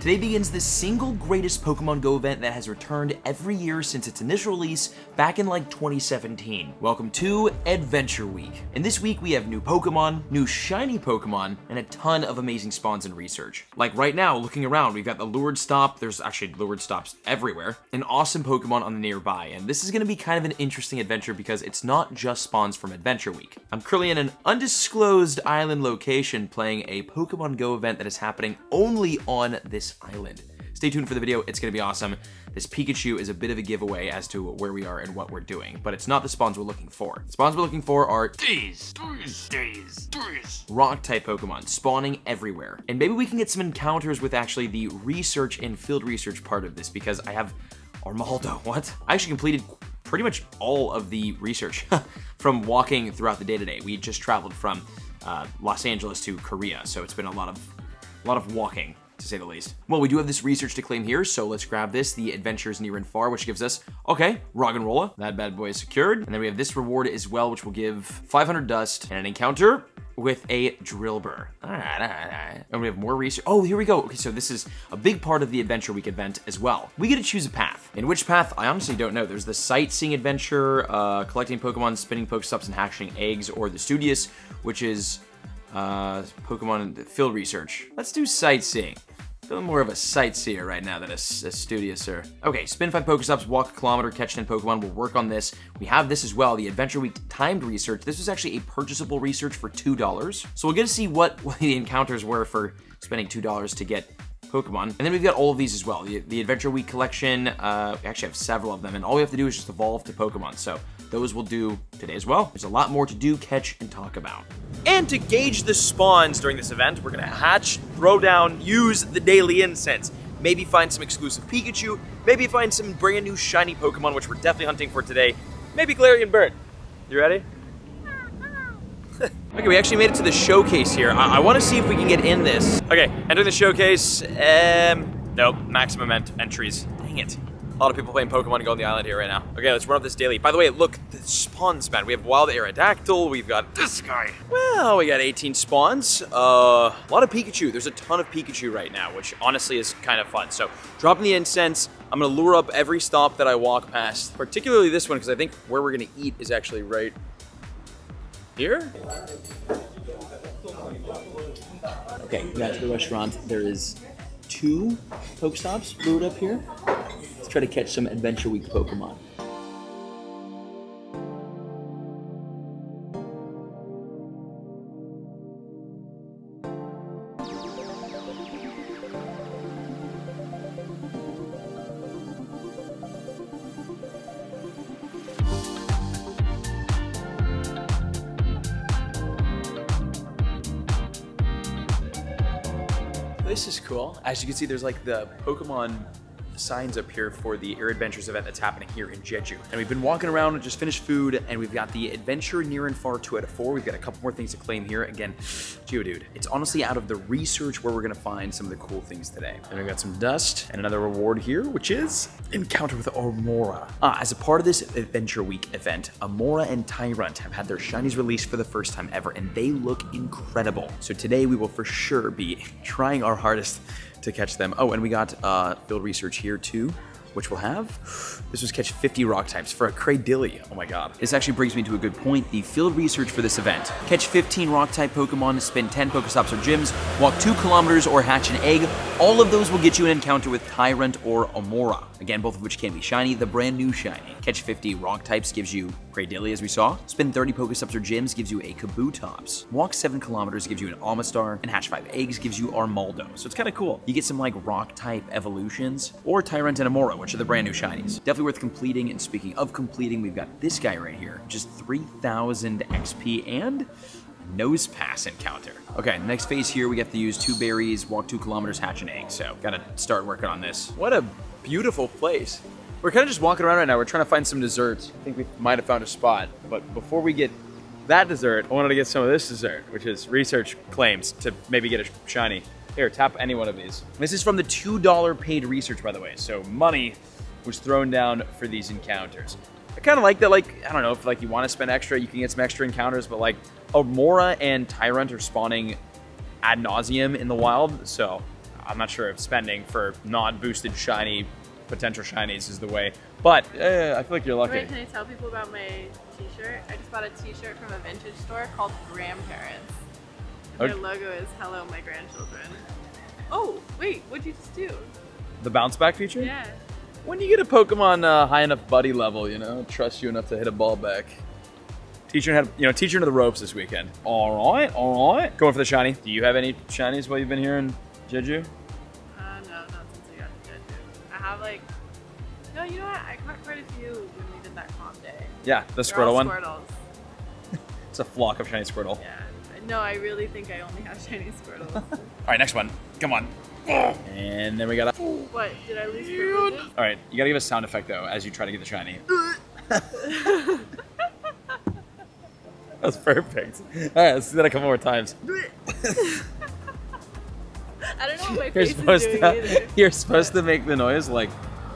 Today begins the single greatest Pokemon Go event that has returned every year since its initial release back in like 2017. Welcome to Adventure Week. And this week we have new Pokemon, new shiny Pokemon, and a ton of amazing spawns and research. Like right now, looking around, we've got the Lured Stop, there's actually Lured Stops everywhere, an awesome Pokemon on the nearby, and this is gonna be kind of an interesting adventure because it's not just spawns from Adventure Week. I'm currently in an undisclosed island location playing a Pokemon Go event that is happening only on this island. Stay tuned for the video, it's gonna be awesome. This Pikachu is a bit of a giveaway as to where we are and what we're doing, but it's not the spawns we're looking for. The spawns we're looking for are these, these, these, these. Rock type Pokemon spawning everywhere. And maybe we can get some encounters with actually the research and field research part of this because I have Armaldo, what? I actually completed pretty much all of the research from walking throughout the day today. We just traveled from uh, Los Angeles to Korea, so it's been a lot of, a lot of walking to say the least. Well, we do have this research to claim here, so let's grab this, the Adventures Near and Far, which gives us, okay, Rock and Rolla, That bad boy is secured. And then we have this reward as well, which will give 500 dust and an encounter with a Drilbur. All right, all right, all right. And we have more research. Oh, here we go. Okay, so this is a big part of the Adventure Week event as well. We get to choose a path. In which path, I honestly don't know. There's the sightseeing adventure, uh, collecting Pokemon, spinning Pokestops, and hatching eggs, or the studious, which is uh, Pokemon field research. Let's do sightseeing. Feeling more of a sightseer right now than a, a studious sir. Okay, spin five Pokestops, walk a kilometer, catch 10 Pokemon. We'll work on this. We have this as well, the Adventure Week timed research. This was actually a purchasable research for $2. So we'll get to see what, what the encounters were for spending $2 to get Pokemon. And then we've got all of these as well. The, the Adventure Week collection, uh, we actually have several of them, and all we have to do is just evolve to Pokemon. So those we'll do today as well. There's a lot more to do, catch, and talk about. And to gauge the spawns during this event, we're gonna hatch, throw down, use the daily incense. Maybe find some exclusive Pikachu, maybe find some brand new shiny Pokemon, which we're definitely hunting for today. Maybe Galarian Bird. You ready? okay, we actually made it to the showcase here. I, I want to see if we can get in this. Okay, entering the showcase. Um, nope, maximum ent entries. Dang it. A lot of people playing Pokemon and Go on the island here right now. Okay, let's run up this daily. By the way, look, the spawns, man. We have Wild Aerodactyl, we've got this guy. Well, we got 18 spawns. Uh, a lot of Pikachu. There's a ton of Pikachu right now, which honestly is kind of fun. So, dropping the incense, I'm gonna lure up every stop that I walk past, particularly this one, because I think where we're gonna eat is actually right here. Okay, we got to the restaurant. There is two Pokestops lured up here. Try to catch some Adventure Week Pokemon. This is cool. As you can see, there's like the Pokemon signs up here for the Air Adventures event that's happening here in Jeju. And we've been walking around and just finished food, and we've got the Adventure Near and Far 2 out of 4. We've got a couple more things to claim here. Again, Geodude. It's honestly out of the research where we're gonna find some of the cool things today. And we've got some dust and another reward here, which is Encounter with Amaura. Ah, as a part of this Adventure Week event, Amaura and Tyrunt have had their shinies released for the first time ever, and they look incredible. So today we will for sure be trying our hardest to catch them. Oh, and we got uh, field research here too, which we'll have. This was catch 50 rock types for a Cradily. Oh my god. This actually brings me to a good point. The field research for this event. Catch 15 rock type Pokemon, spend 10 Pokestops or gyms, walk 2 kilometers or hatch an egg. All of those will get you an encounter with Tyrunt or Amaura. Again, both of which can be shiny, the brand new shiny. Catch 50 rock types gives you Cradily, as we saw. Spend 30 Pokestops or gyms gives you a Kabutops. Walk 7 kilometers gives you an Omastar. And hatch 5 eggs gives you Armaldo. So it's kind of cool. You get some like rock type evolutions, or Tyrunt and Amaura, which are the brand new shinies. Definitely worth completing. And speaking of completing, we've got this guy right here. Just 3,000 XP and Nosepass encounter. Okay, next phase here, we have to use two berries, walk two kilometers, hatch an egg. So gotta start working on this. What a beautiful place. We're kind of just walking around right now. We're trying to find some desserts. I think we might have found a spot. But before we get that dessert, I wanted to get some of this dessert, which is research claims to maybe get a shiny. Here, tap any one of these. This is from the $2 paid research, by the way. So money was thrown down for these encounters. I kind of like that, like, I don't know, if like you want to spend extra, you can get some extra encounters, but like Amaura and Tyrunt are spawning ad nauseum in the wild, so I'm not sure if spending for non-boosted shiny potential shinies is the way. But uh, I feel like you're lucky. Wait, can I tell people about my t-shirt? I just bought a t-shirt from a vintage store called Grandparents. Their Okay. logo is Hello My Grandchildren. Oh, wait, what'd you just do? The bounce back feature? Yeah. When you get a Pokemon uh, high enough buddy level, you know, trust you enough to hit a ball back. Teacher had, you know, teacher into the ropes this weekend. All right, all right. Going for the shiny. Do you have any shinies while you've been here in Jeju? Uh, no, not since I got to Jeju. I have like, no, you know what? I caught quite a few when we did that comp day. Yeah, the They're Squirtle one. Squirtles. It's a flock of shiny Squirtle. Yeah. No, I really think I only have shiny Squirtles. All right, next one. Come on. And then we got a. what? Did I lose privileges? All right, you gotta give a sound effect though as you try to get the shiny. That's perfect. All right, let's do that a couple more times. I don't know what my You're face is supposed doing to. either. You're supposed to make the noise like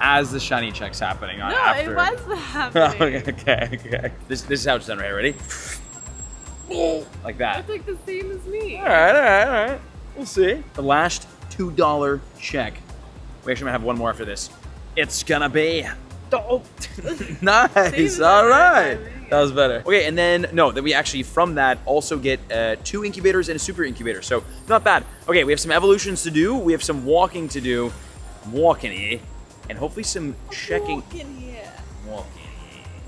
as the shiny check's happening. not No, after. it was happening. okay, okay, okay. This this is how it's done. Right, ready? Like that. That's like the same as me. All right, all right, all right. We'll see. The last two dollar check. We actually might have one more after this. It's gonna be. Oh, nice. All right. That was better. Okay, and then no, then we actually from that also get uh, two incubators and a super incubator. So not bad. Okay, we have some evolutions to do. We have some walking to do. Walking here, and hopefully some checking.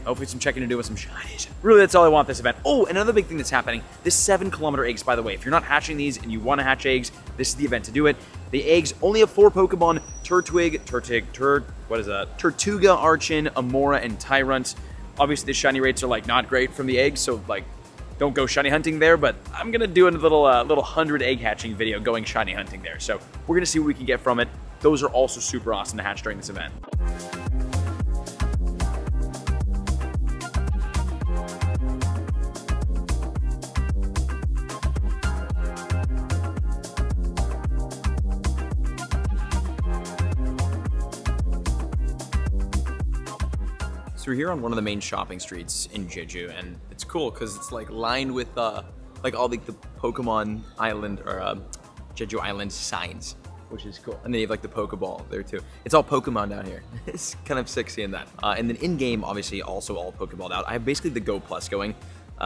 Hopefully some checking to do with some shinies. Really, that's all I want this event. Oh, another big thing that's happening. This seven kilometer eggs, by the way. If you're not hatching these and you want to hatch eggs, this is the event to do it. The eggs only have four Pokemon, Turtwig, Turtig, Tur, what is that? Tortuga, Archen, Amaura, and Tyrunt. Obviously the shiny rates are like not great from the eggs, so like don't go shiny hunting there, but I'm gonna do a little uh, little hundred egg hatching video going shiny hunting there. So we're gonna see what we can get from it. Those are also super awesome to hatch during this event. So we're here on one of the main shopping streets in Jeju, and it's cool because it's like lined with uh, like all like the Pokemon Island or uh, Jeju Island signs, which is cool. And then you have like the Pokeball there too. It's all Pokemon down here. it's kind of sick seeing that. Uh, and then in game, obviously, also all Pokeballed out. I have basically the Go Plus going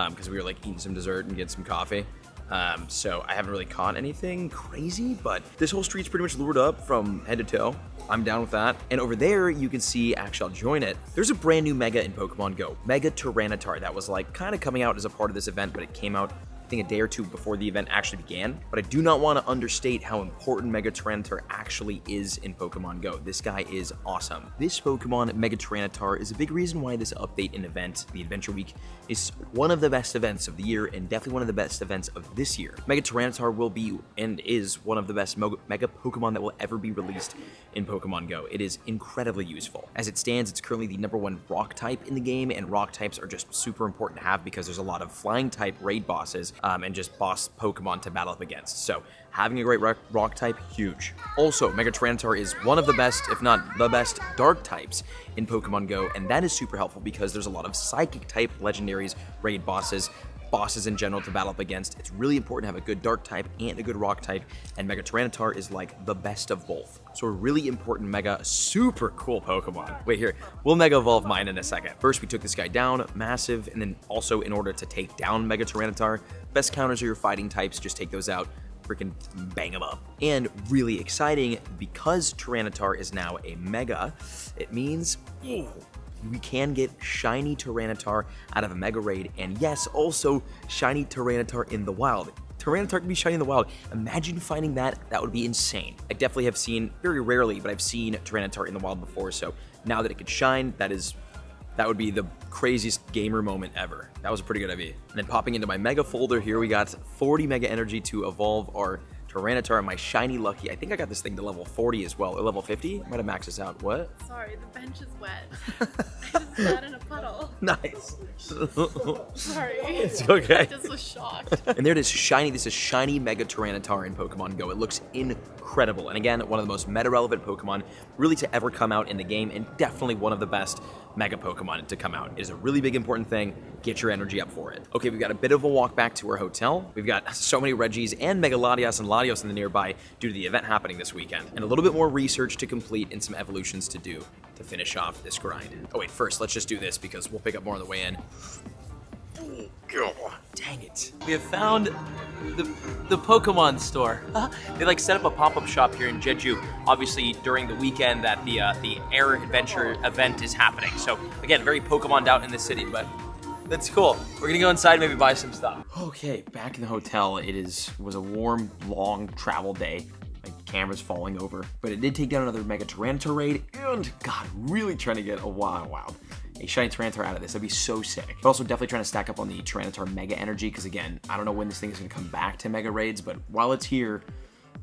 because we were like eating some dessert and getting some coffee. Um, so I haven't really caught anything crazy, but this whole street's pretty much lured up from head to toe. I'm down with that. And over there, you can see, actually, I'll join it. There's a brand new Mega in Pokemon Go, Mega Tyranitar, that was like kind of coming out as a part of this event, but it came out I think a day or two before the event actually began, but I do not want to understate how important Mega Tyranitar actually is in Pokemon Go. This guy is awesome. This Pokemon, Mega Tyranitar, is a big reason why this update and event, the Adventure Week, is one of the best events of the year and definitely one of the best events of this year. Mega Tyranitar will be and is one of the best Mega Pokemon that will ever be released in Pokemon Go. It is incredibly useful. As it stands, it's currently the number one rock type in the game, and rock types are just super important to have because there's a lot of flying type raid bosses um, and just boss Pokemon to battle up against. So having a great rock, rock type, huge. Also, Mega Tyranitar is one of the best, if not the best, dark types in Pokemon Go, and that is super helpful because there's a lot of psychic type legendaries, raid bosses, bosses in general to battle up against. It's really important to have a good dark type and a good rock type, and Mega Tyranitar is like the best of both. So a really important mega, super cool Pokemon. Wait here, we'll Mega Evolve mine in a second. First we took this guy down, massive, and then also in order to take down Mega Tyranitar, best counters are your fighting types, just take those out freaking bang them up. And really exciting, because Tyranitar is now a Mega, it means ooh, we can get Shiny Tyranitar out of a Mega Raid, and yes, also Shiny Tyranitar in the wild. Tyranitar can be shiny in the wild. Imagine finding that, that would be insane. I definitely have seen, very rarely, but I've seen Tyranitar in the wild before, so now that it could shine, that is that would be the craziest gamer moment ever. That was a pretty good idea. And then popping into my mega folder here, we got 40 mega energy to evolve our Tyranitar and my shiny lucky. I think I got this thing to level 40 as well, or level 50. I Might have maxed this out. What? Sorry, the bench is wet. I just sat in a puddle. Nice. Sorry. It's okay. I just was shocked. and there it is, shiny. This is shiny Mega Tyranitar in Pokemon Go. It looks incredible. Incredible. And again, one of the most meta-relevant Pokemon really to ever come out in the game, and definitely one of the best Mega Pokemon to come out. It is a really big important thing. Get your energy up for it. Okay, we've got a bit of a walk back to our hotel. We've got so many Regis and Mega Latias and Latios in the nearby due to the event happening this weekend, and a little bit more research to complete and some evolutions to do to finish off this grind. Oh wait, first let's just do this because we'll pick up more on the way in. Dang it. We have found the the Pokemon store. they like set up a pop-up shop here in Jeju. Obviously during the weekend that the uh, the Air Adventure event is happening. So again, very Pokemoned out in the city, but that's cool. We're gonna go inside, and maybe buy some stuff. Okay, back in the hotel. It is was a warm, long travel day. My camera's falling over, but it did take down another Mega Tyranitar raid, and God, really trying to get a Wild Wild a shiny Tyranitar out of this. That'd be so sick. But also definitely trying to stack up on the Tyranitar Mega Energy, because again, I don't know when this thing is going to come back to Mega Raids, but while it's here,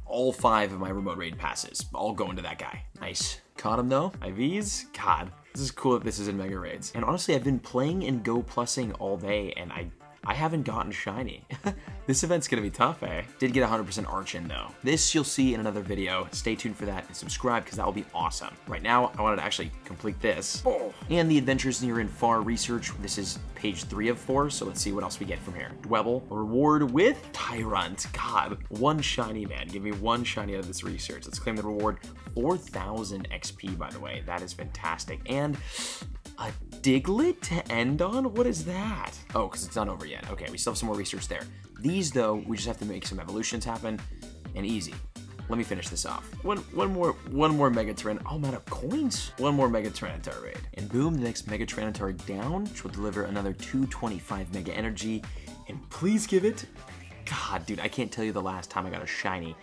all five of my remote raid passes all go into that guy. Nice. Caught him though. IVs? God. This is cool that this is in Mega Raids. And honestly, I've been playing and Go Plusing all day, and I I haven't gotten shiny. this event's gonna be tough, eh? Did get 100% Archen though. This you'll see in another video. Stay tuned for that and subscribe because that will be awesome. Right now, I wanted to actually complete this. Oh. And the Adventures Near and Far research. This is page three of four, so let's see what else we get from here. Dwebble, reward with Tyrunt. God, one shiny man. Give me one shiny out of this research. Let's claim the reward. 4,000 XP, by the way. That is fantastic. And a Diglett to end on? What is that? Oh, because it's not over yet. Okay, we still have some more research there. These, though, we just have to make some evolutions happen, and easy. Let me finish this off. One, one more, one more Mega Tyran. Oh, I'm out of coins. One more Mega Tyranitar raid, and boom, the next Mega Tyranitar down, which will deliver another 225 Mega Energy. And please give it. God, dude, I can't tell you the last time I got a shiny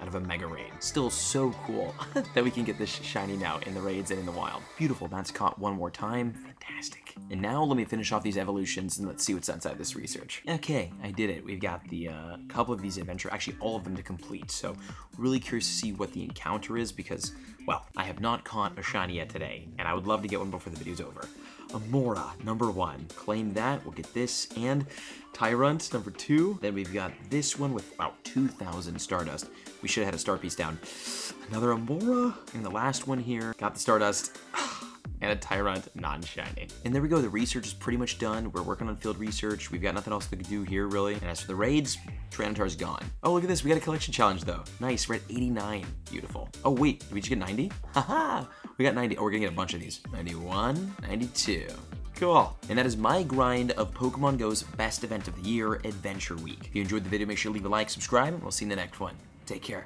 out of a Mega Raid. Still so cool that we can get this shiny now in the raids and in the wild. Beautiful, that's caught one more time. Fantastic. And now let me finish off these evolutions and let's see what's inside this research. Okay, I did it. We've got the uh, couple of these adventure, actually all of them to complete. So really curious to see what the encounter is because, well, I have not caught a shiny yet today and I would love to get one before the video's over. Amaura, number one. Claim that, we'll get this, and Tyrunt, number two. Then we've got this one with about 2,000 Stardust. We should have had a star piece down. Another Amaura, and the last one here, got the Stardust. and a Tyrunt non-shiny. And there we go, the research is pretty much done. We're working on field research. We've got nothing else to do here, really. And as for the raids, Tyranitar's gone. Oh, look at this, we got a collection challenge, though. Nice, we're at 89. Beautiful. Oh, wait, did we just get 90? Haha, we got 90. Oh, we're gonna get a bunch of these. 91, 92. Cool. And that is my grind of Pokemon Go's best event of the year, Adventure Week. If you enjoyed the video, make sure to leave a like, subscribe, and we'll see you in the next one. Take care.